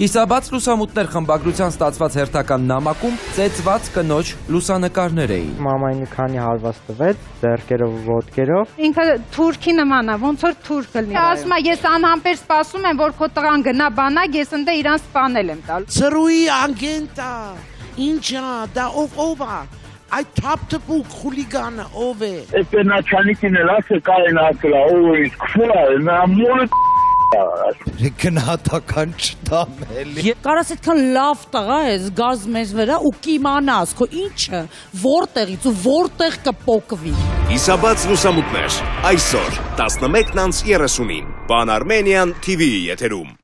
Կիսաբաց լուսամուտներ խմբագրության ստացված հերթական նամակում ծեծված կնոջ լուսանկարներ էին։ Մամային քանի հարված տվեց ձեռքերով ու ոտքերով։ Ինքը թուրքի նման է, ոնց որ թուրք լինի։ Ասում է, ես անհամբեր սպասում եմ, որ քո տղան գնա բանակ, ես ընդ իրան սպանել եմ տալ։ Ծրուի անգենտա։ Ինչա, դա ով ով է այդ թափթփուկ խուլիգանը ով է։ Էս նա քանիկին էլ ասել կային ասել, ով է, քվա, նա մոլը Գնահատական չտամ էլի։ Կարաս այդքան լավ տղա ես, գազ մեզ վրա ու կիմանաս, քո ինչը, որտեղից ու որտեղ կպոկվի։ Իսաբաց լուսամուտներ այսօր 11:30-ին Pan Armenian TV-ի եթերում